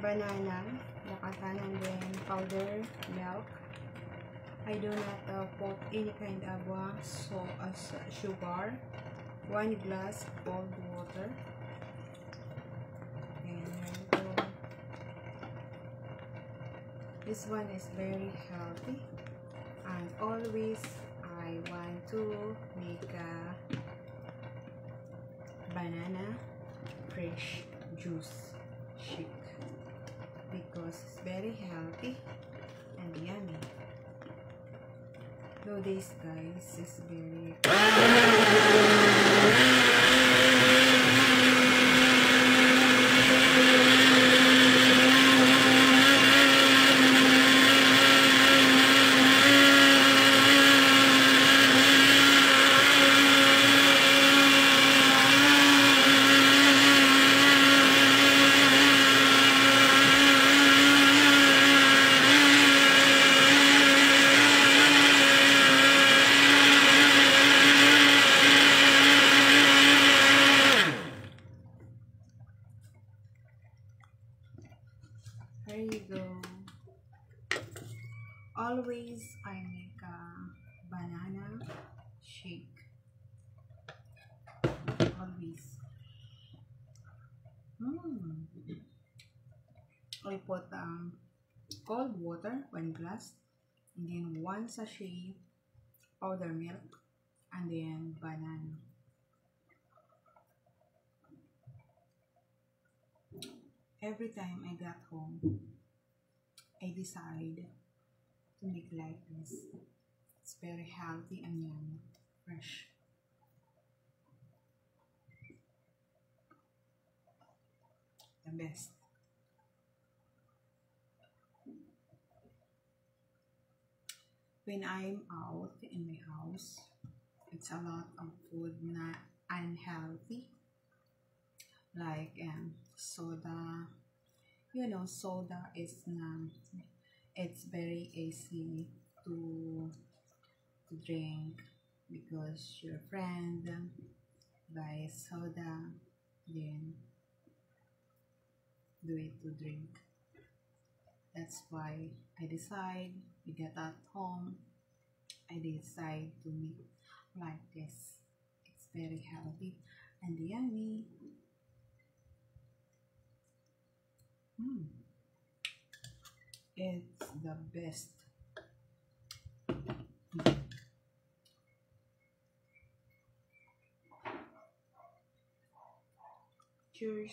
banana, lakatan, and then powder milk. I do not uh, put any kind of uh, so, uh, sugar. One glass cold water. And go. This one is very healthy. And always I want to make a banana fresh juice shake because it's very healthy and yummy. Nowadays guys is very Here you go. Always I make a banana shake. Always. Mm. I put um, cold water, one glass, and then one sachet powder milk, and then banana. Every time I got home, I decide to make like this. It's very healthy and yummy, fresh. The best. When I'm out in my house, it's a lot of food na unhealthy like um, soda you know soda is um, it's very easy to to drink because your friend buys soda then do it to drink. That's why I decide we get at home. I decide to make like this. It's very healthy and yummy Mm. It's the best. Cheers.